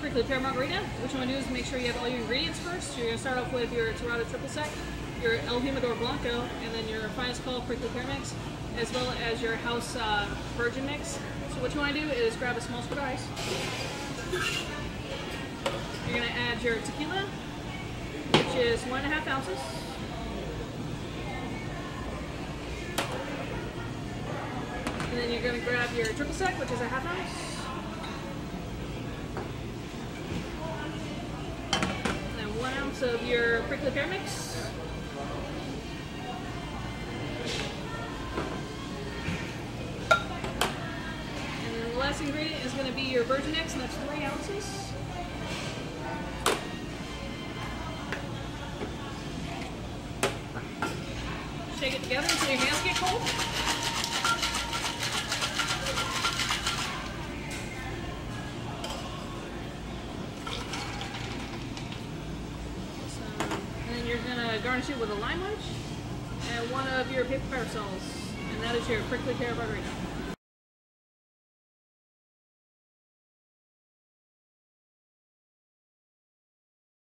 prickly pear margarita, what you want to do is make sure you have all your ingredients first. You're going to start off with your Torado triple sec, your El Jimador Blanco, and then your finest call prickly pear mix, as well as your house uh, virgin mix. So what you want to do is grab a small of ice. You're going to add your tequila, which is one and a half ounces. And then you're going to grab your triple sec, which is a half ounce. And of your prickly pear mix. And then the last ingredient is going to be your virgin mix, and that's three ounces. Shake it together until your hands get cold. So, and then you're gonna garnish it with a lime wedge and one of your paper parasols, and that is your prickly pear margarita.